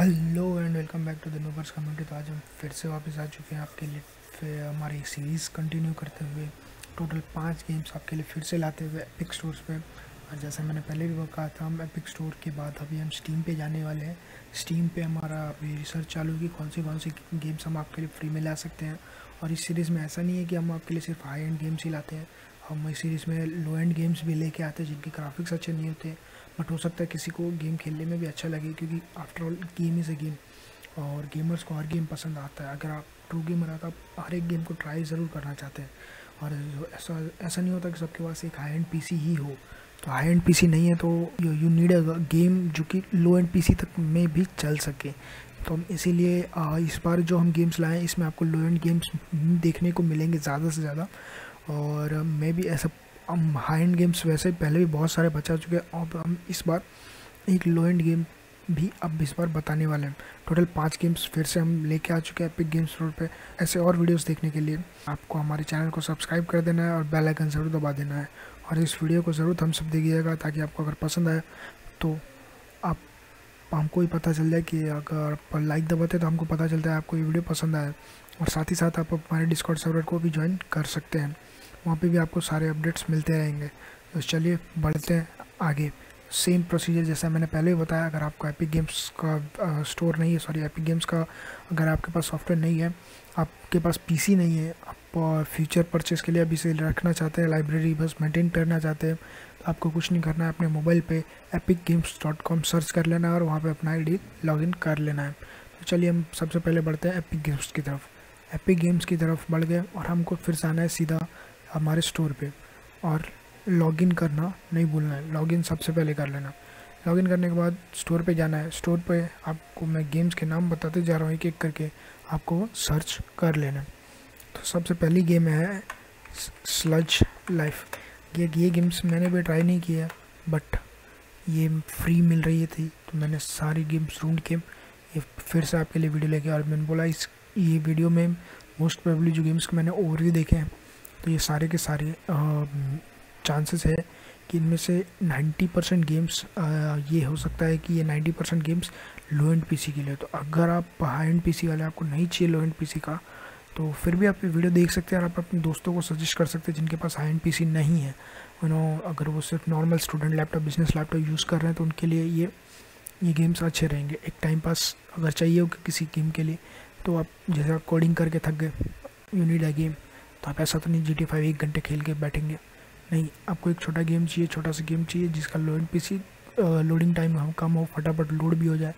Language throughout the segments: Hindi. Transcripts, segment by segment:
Hello and welcome back to the noobers community तो आज हम फिर से वापस आ चुके हैं आपके लिए हमारी सीरीज़ कंटिन्यू करते हुए। टोटल पाँच गेम्स आपके लिए फिर से लाते हुए एपिक स्टोर्स पे। और जैसे मैंने पहले भी कहा था, हम एपिक स्टोर के बाद अभी हम स्टीम पे जाने वाले हैं। स्टीम पे हमारा अभी रिसर्च चालू होगी कौन सी कौन सी गेम्स हम आपके लिए फ्री में ला सकते हैं। और इस सीरीज़ में ऐसा नहीं है कि हम आपके लिए सिर्फ़ हाई एंड गेम्स ही लाते हैं। हम इस सीरीज़ में लो एंड गेम्स भी लेके आते हैं, जिनके ग्राफिक्स अच्छे नहीं होते। बट हो सकता है किसी को गेम खेलने में भी अच्छा लगे, क्योंकि after all game is a game और गेमर्स को हर गेम पसंद आता है। अगर आप ट्रू गेमर है तो आप हर एक गेम को ट्राई ज़रूर करना चाहते हैं। और ऐसा ऐसा नहीं होता कि सबके पास एक हाई एंड पीसी ही हो। तो हाई एंड पीसी नहीं है तो you you need a game जो कि लो एंड पीसी तक में भी चल सके। तो हम इसीलिए इस बार जो हम गेम्स लाए इसमें आपको लो एंड गेम्स देखने को मिलेंगे ज़्यादा से ज़्यादा। और मैं भी ऐसा हम हाई एंड गेम्स वैसे पहले भी बहुत सारे बचा चुके हैं। और हम इस बार एक लो एंड गेम भी अब इस बार बताने वाले हैं। टोटल पाँच गेम्स फिर से हम लेके आ चुके हैं एपिक गेम्स रोड पे। ऐसे और वीडियोस देखने के लिए आपको हमारे चैनल को सब्सक्राइब कर देना है और बेल आइकन ज़रूर दबा देना है। और इस वीडियो को ज़रूर हम सब देखिएगा ताकि आपको अगर पसंद आए तो आप, हमको ही पता चल जाए कि अगर आप लाइक दबाते तो हमको पता चलता है आपको ये वीडियो पसंद आए। और साथ ही साथ आप हमारे डिस्कॉर्ड सर्वर को भी ज्वाइन कर सकते हैं। वहाँ पे भी आपको सारे अपडेट्स मिलते रहेंगे। तो चलिए, बढ़ते हैं आगे। सेम प्रोसीजर जैसा मैंने पहले भी बताया, अगर आपको एपिक गेम्स का स्टोर नहीं है सॉरी एपिक गेम्स का अगर आपके पास सॉफ्टवेयर नहीं है, आपके पास पीसी नहीं है, आप फ्यूचर परचेज़ के लिए अभी से रखना चाहते हैं लाइब्रेरी बस मेंटेन करना चाहते हैं तो आपको कुछ नहीं करना है, अपने मोबाइल पे epic games dot com search कर लेना है और वहाँ पे अपना आई लॉग कर लेना है। तो चलिए, हम सबसे पहले बढ़ते हैं एपिक गेम्स की तरफ़। एपिक गेम्स की तरफ़ बढ़ गए और हमको फिर जाना है सीधा हमारे स्टोर पे और लॉगिन करना, नहीं भूलना है। लॉगिन सबसे पहले कर लेना। लॉगिन करने के बाद स्टोर पे जाना है। स्टोर पे आपको मैं गेम्स के नाम बताते जा रहा हूँ एक एक करके आपको सर्च कर लेना। तो सबसे पहली गेम है स्लज लाइफ ये ये गेम्स मैंने भी ट्राई नहीं किया बट ये फ्री मिल रही थी तो मैंने सारी गेम्स ढूंढ के ये फिर से आपके लिए वीडियो लेके, और मैंने बोला इस, ये वीडियो में मोस्ट प्रोबेबली जो गेम्स को मैंने ओवरव्यू देखे हैं तो ये सारे के सारे चांसेस है कि इनमें से 90 परसेंट गेम्स ये हो सकता है कि ये 90 percent games low end PC के लिए। तो अगर आप हाई एंड पीसी वाले, आपको नहीं चाहिए लो एंड पीसी का तो फिर भी आप ये वीडियो देख सकते हैं और आप अपने दोस्तों को सजेस्ट कर सकते हैं जिनके पास हाई एंड पीसी नहीं है। यू नो अगर वो सिर्फ़ normal student laptop business laptop use कर रहे हैं तो उनके लिए ये ये गेम्स अच्छे रहेंगे। एक टाइम पास अगर चाहिए हो कि किसी गेम के लिए तो आप जैसे आप कोडिंग करके थक गए यू नीड अ गेम तो आप ऐसा तो नहीं जी टी फाइव एक घंटे खेल के बैठेंगे। नहीं, आपको एक छोटा गेम चाहिए, छोटा सा गेम चाहिए, जिसका लोड पीसी लोडिंग टाइम हम कम हो, फटाफट लोड भी हो जाए।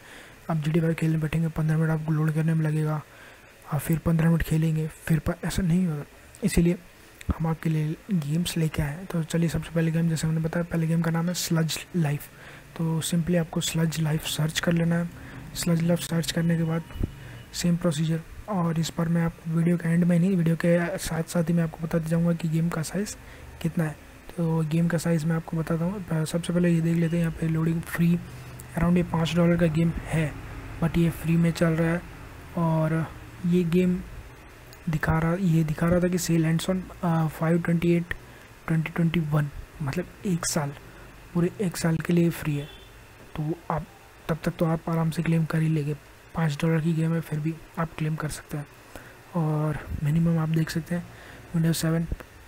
आप जी टी फाइव खेलने बैठेंगे, पंद्रह मिनट आपको लोड करने में लगेगा। और फिर पंद्रह मिनट खेलेंगे, फिर पर ऐसा नहीं होगा। इसीलिए हम आपके लिए गेम्स लेके आए तो चलिए, सबसे पहले गेम जैसे हमने बताया, पहले गेम का नाम है स्लज लाइफ तो सिंपली आपको स्लज लाइफ सर्च कर लेना है। स्लज लाइफ सर्च करने के बाद सेम प्रोसीजर और इस पर मैं आपको वीडियो के एंड में नहीं, वीडियो के साथ साथ ही मैं आपको बताते जाऊँगा कि गेम का साइज़ कितना है। तो गेम का साइज़ मैं आपको बताता हूँ। सबसे पहले ये देख लेते हैं, यहाँ पे लोडिंग फ्री अराउंड ये पाँच डॉलर का गेम है। बट ये फ्री में चल रहा है और ये गेम दिखा रहा, ये दिखा रहा था कि sale ends on five twenty eight twenty twenty one मतलब एक साल। पूरे एक साल के लिए फ्री है। तो आप, तब तक तो आप आराम से क्लेम कर ही लेंगे। पाँच डॉलर की गेम है, फिर भी आप क्लेम कर सकते हैं। और मिनिमम आप देख सकते हैं Windows seven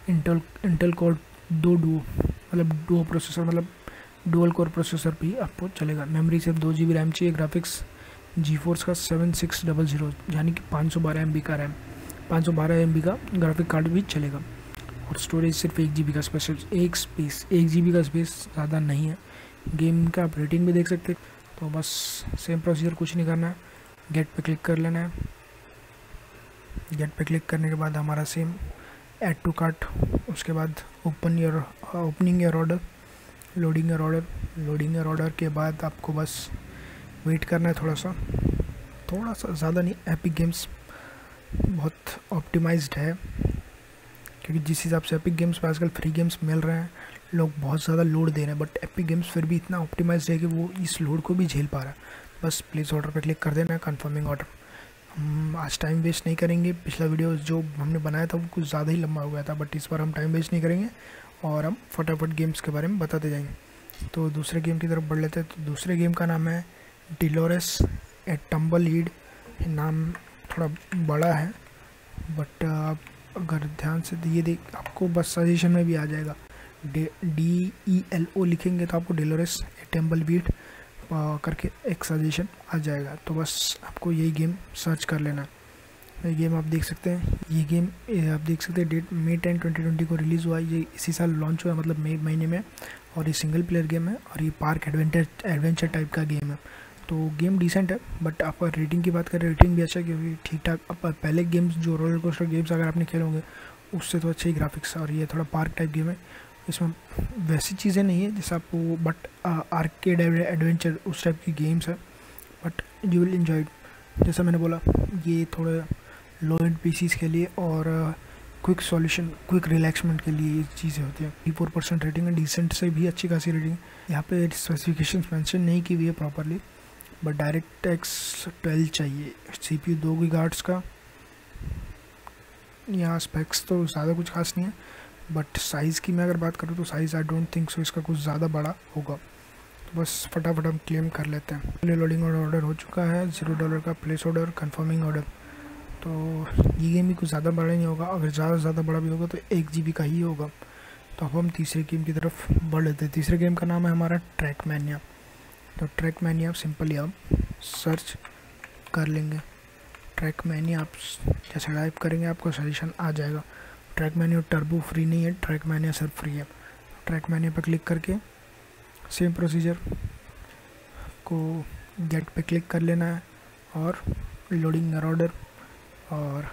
Intel Intel core दो डुओ मतलब डुओ प्रोसेसर मतलब डुअल कोर प्रोसेसर भी आपको चलेगा। मेमोरी सिर्फ़ दो जी बी रैम चाहिए ग्राफिक्स जी फोर्स का सेवन सिक्स डबल ज़ीरो यानी कि पाँच सौ बारह एम बी का रैम पाँच सौ बारह एम बी का ग्राफिक कार्ड भी चलेगा। और स्टोरेज सिर्फ़ एक जी बी का स्पेशल एक स्पेस एक जी बी का स्पेस ज़्यादा नहीं है। गेम का आप रेटिंग भी देख सकते तो बस सेम प्रोसीजर कुछ नहीं करना है। गेट पे क्लिक कर लेना है। गेट पे क्लिक करने के बाद हमारा सेम ऐड टू कार्ट उसके बाद open your opening your order loading your order loading your order के बाद आपको बस वेट करना है थोड़ा सा। थोड़ा सा ज़्यादा नहीं एपिक गेम्स बहुत ऑप्टिमाइज्ड है। क्योंकि जिस हिसाब से एपिक गेम्स पर आजकल फ्री गेम्स मिल रहे हैं, लोग बहुत ज़्यादा लोड दे रहे हैं बट एपिक गेम्स फिर भी इतना ऑप्टिमाइज्ड है कि वो इस लोड को भी झेल पा रहा है। बस प्लीज़ ऑर्डर पे क्लिक कर देना कन्फर्मिंग ऑर्डर हम आज टाइम वेस्ट नहीं करेंगे। पिछला वीडियो जो हमने बनाया था, वो कुछ ज़्यादा ही लंबा हो गया था बट इस बार हम टाइम वेस्ट नहीं करेंगे और हम फटाफट गेम्स के बारे में बताते जाएँगे। तो दूसरे गेम की तरफ़ बढ़ लेते हैं। तो दूसरे गेम का नाम है डिलोरस ए टम्बल लीड नाम थोड़ा बड़ा है बट आप अगर ध्यान से ये देख, आपको बस सजेशन में भी आ जाएगा। डी ई एल ओ लिखेंगे तो आपको डेलोरस टेम्बल बीट करके एक सजेशन आ जाएगा। तो बस आपको यही गेम सर्च कर लेना। ये गेम आप देख सकते हैं। ये गेम आप देख सकते हैं date May ten twenty twenty को रिलीज़ हुआ है। ये इसी साल लॉन्च हुआ मतलब मई महीने में। और ये सिंगल प्लेयर गेम है और ये पार्क एडवेंचर एडवेंचर टाइप का गेम है। तो गेम डिसेंट है बट आप रेटिंग की बात करें रेटिंग भी अच्छा है क्योंकि ठीक ठाक अब पहले गेम्स जो रोलर कोस्टर गेम्स अगर आपने खेले होंगे, उससे तो अच्छे ही ग्राफिक्स और ये थोड़ा पार्क टाइप गेम है। इसमें वैसी चीज़ें नहीं है जैसे आपको बट आर्केड एडवेंचर उस टाइप की गेम्स है बट यू विल इन्जॉय जैसा मैंने बोला, ये थोड़े लो एंड पीसीस के लिए और क्विक सॉल्यूशन क्विक रिलैक्समेंट के लिए ये चीज़ें होती हैं। टी फोर परसेंट रेटिंग है डिसेंट से भी अच्छी खासी रेटिंग यहाँ पे स्पेसिफिकेशन मैंशन नहीं की हुई है properly but direct x twelve चाहिए। सी पी यू दो गार्ड्स का। यहाँ स्पेक्स तो ज़्यादा कुछ खास नहीं है। बट साइज़ की मैं अगर बात करूँ तो size I don't think so इसका कुछ ज़्यादा बड़ा होगा। तो बस फटाफट हम क्लेम कर लेते हैं। पहले लोडिंग ऑर्डर हो चुका है ज़ीरो डॉलर का प्लेस ऑर्डर कन्फर्मिंग ऑर्डर तो ये गेम भी कुछ ज़्यादा बड़ा नहीं होगा। अगर ज़्यादा ज़्यादा बड़ा भी होगा तो एक जी का ही होगा। तो अब हम तीसरे गेम की तरफ़ बढ़ लेते हैं। तीसरे गेम का नाम है हमारा ट्रैक मैनिया तो ट्रैक मैनिया आप सिंपली आप सर्च कर लेंगे। ट्रैक मैनिया आप जैसे टाइप करेंगे आपको सजेशन आ जाएगा। ट्रैक मैन्यू टर्बो फ्री नहीं है ट्रैक मैन्यू सिर्फ़ फ्री है। ट्रैक मैन्यू पर क्लिक करके सेम प्रोसीजर को गेट पे क्लिक कर लेना है और लोडिंग योर ऑर्डर और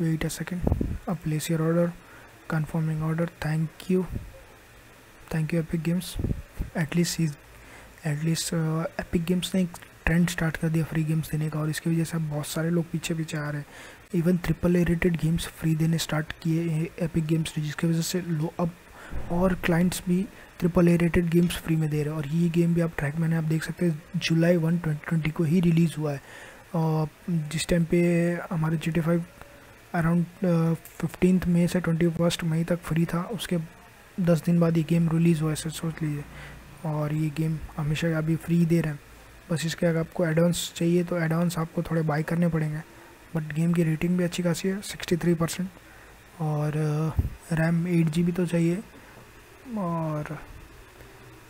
वेट अ सेकेंड अब place your order confirming order thank you thank you epic games at least is at least epic games ने एक ट्रेंड स्टार्ट कर दिया फ्री गेम्स देने का और इसकी वजह से बहुत सारे लोग पीछे पीछे आ रहे हैं। Even triple A rated games free देने स्टार्ट किए हैं एपिक गेम्स ने, जिसकी वजह से लो अब और क्लाइंट्स भी triple A rated games free में दे रहे हैं। और ये गेम भी आप ट्रैक मैंने, आप देख सकते हैं जुलाई वन ट्वेंटी ट्वेंटी को ही रिलीज़ हुआ है। और जिस टाइम पे हमारे G T five around fifteen May से ट्वेंटी फ़र्स्ट मई तक फ्री था, उसके दस दिन बाद ये गेम रिलीज़ हुआ है, सोच लीजिए। और ये गेम हमेशा अभी फ्री दे रहे हैं। बस इसके अगर आपको एडवांस चाहिए तो एडवांस आपको थोड़े बाई करने पड़ेंगे। बट गेम की रेटिंग भी अच्छी खासी है, सिक्सटी थ्री परसेंट। और रैम एट जी बी तो चाहिए। और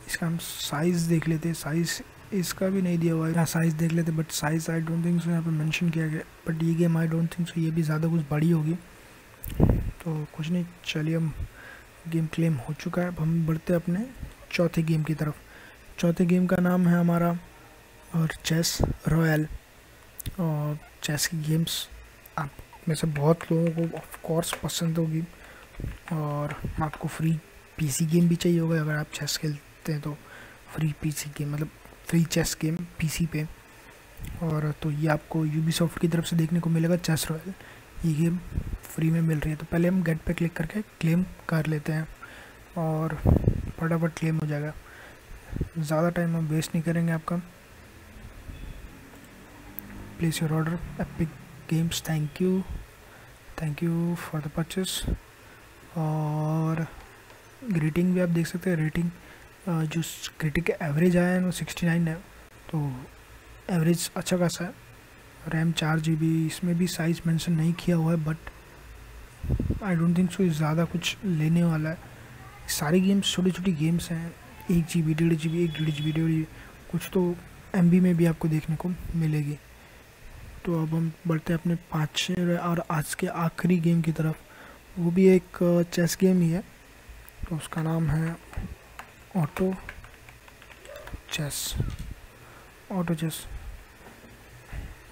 इसका हम साइज़ देख लेते साइज़ इसका भी नहीं दिया हुआ है। साइज़ देख लेते but size I don't think so यहाँ पे मेंशन किया गया। बट ये game I don't think so ये भी ज़्यादा कुछ बड़ी होगी। तो कुछ नहीं, चलिए हम गेम क्लेम हो चुका है। अब हम बढ़ते अपने चौथे गेम की तरफ़। चौथे गेम का नाम है हमारा और चेस रॉयल। और चेस की गेम्स आप में से बहुत लोगों को ऑफ़ कोर्स पसंद होगी। और आपको फ्री पीसी गेम भी चाहिए होगा, अगर आप चेस खेलते हैं तो फ्री पीसी गेम मतलब फ्री चेस गेम पीसी पे। और तो ये आपको यूबी की तरफ़ से देखने को मिलेगा चेस रॉयल ये गेम फ्री में मिल रही है। तो पहले हम गेट पे क्लिक करके क्लेम कर लेते हैं और फटाफट क्लेम हो जाएगा। ज़्यादा टाइम हम वेस्ट नहीं करेंगे आपका। Place your order. Epic games, thank you. Thank you for the purchase. और ग्रेटिंग भी आप देख सकते हैं। रेटिंग जो क्रिटिक एवरेज आया है वो सिक्सटी नाइन है। तो एवरेज अच्छा खासा है। रैम चार जी बी इसमें भी साइज़ मेंशन नहीं किया हुआ है but I don't think so ज़्यादा कुछ लेने वाला है। सारी गेम्स छोटी छोटी गेम्स हैं। एक जी बी डेढ़ जी बी एक डेढ़ जी बी डेढ़ जी बी कुछ तो एम बी में भी आपको देखने को मिलेगी। तो अब हम बढ़ते हैं अपने पाँच और आज के आखिरी गेम की तरफ़। वो भी एक चेस गेम ही है। तो उसका नाम है ऑटो चेस ऑटो चेस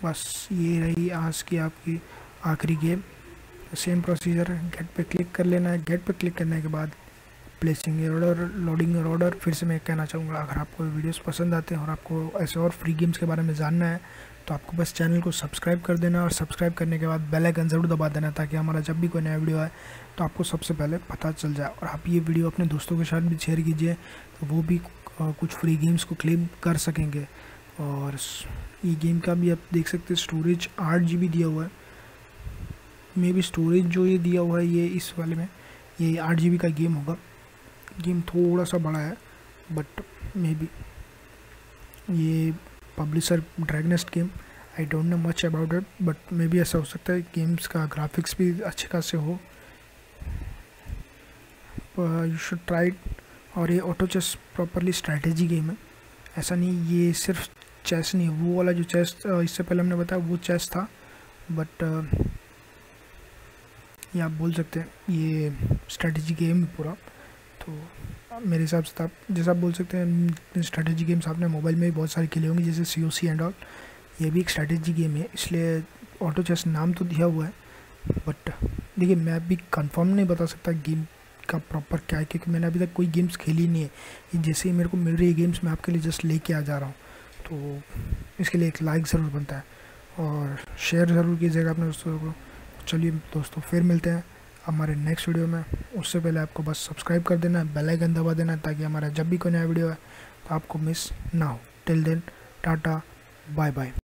बस ये रही आज की आपकी आखिरी गेम सेम प्रोसीजर है। गेट पे क्लिक कर लेना है। गेट पे क्लिक करने के बाद प्लेसिंग ऑर्डर लोडिंग ऑर्डर फिर से मैं कहना चाहूँगा, अगर आपको वीडियोस पसंद आते हैं और आपको ऐसे और फ्री गेम्स के बारे में जानना है तो आपको बस चैनल को सब्सक्राइब कर देना और सब्सक्राइब करने के बाद बेल आइकन ज़रूर दबा देना ताकि हमारा जब भी कोई नया वीडियो आए तो आपको सबसे पहले पता चल जाए। और आप ये वीडियो अपने दोस्तों के साथ भी शेयर कीजिए तो वो भी कुछ फ्री गेम्स को क्लेम कर सकेंगे। और ये गेम का भी आप देख सकते हैं स्टोरेज आठ जी दिया हुआ है। मे भी स्टोरेज जो ये दिया हुआ है, ये इस वाले में, ये आठ जी का गेम होगा। गेम थोड़ा सा बड़ा है बट मे बी ये publisher dragonest game I don't know much about it but maybe ऐसा हो सकता है गेम्स का ग्राफिक्स भी अच्छे खासे हो। यू शुड ट्राई और ये auto chess properly strategy game है। ऐसा नहीं, ये सिर्फ़ चेस नहीं है। वो वाला जो चेस इससे पहले हमने बताया, वो चेस था। बट ये आप बोल सकते हैं, ये स्ट्रैटेजी गेम है पूरा। तो मेरे हिसाब से आप, जैसा आप बोल सकते हैं स्ट्रैटेजी गेम्स आपने मोबाइल में भी बहुत सारे खेले होंगे, जैसे सी ओ सी एंड ऑल ये भी एक स्ट्रैटेजी गेम है, इसलिए ऑटो चेस नाम तो दिया हुआ है बट देखिए मैं अभी कंफर्म नहीं बता सकता गेम का प्रॉपर क्या है, क्योंकि मैंने अभी तक कोई गेम्स खेली नहीं है। जैसे ही मेरे को मिल रही है गेम्स मैं आपके लिए जस्ट लेके आ जा रहा हूँ। तो इसके लिए एक लाइक ज़रूर बनता है और शेयर ज़रूर कीजिएगा अपने दोस्तों को। चलिए दोस्तों, फिर मिलते हैं। हमारे नेक्स्ट वीडियो में। उससे पहले आपको बस सब्सक्राइब कर देना है बेल आइकन दबा देना है ताकि हमारा जब भी कोई नया वीडियो है तो आपको मिस ना हो। Till then tata bye bye